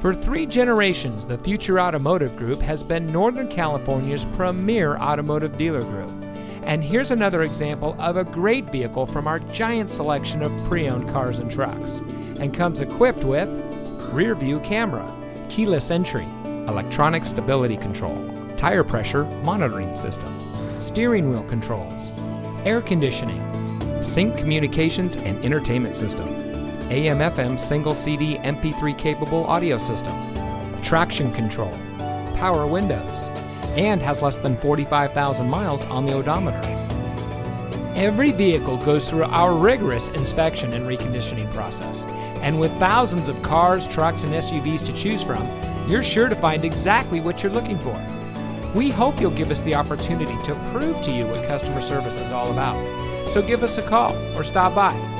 For three generations, the Future Automotive Group has been Northern California's premier automotive dealer group. And here's another example of a great vehicle from our giant selection of pre owned cars and trucks. And comes equipped with rear view camera, keyless entry, electronic stability control, tire pressure monitoring system, steering wheel controls, air conditioning, sync communications and entertainment system, AM FM single CD MP3 capable audio system, traction control, power windows, and has less than 45,000 miles on the odometer. Every vehicle goes through our rigorous inspection and reconditioning process. And with thousands of cars, trucks, and SUVs to choose from, you're sure to find exactly what you're looking for. We hope you'll give us the opportunity to prove to you what customer service is all about. So give us a call or stop by.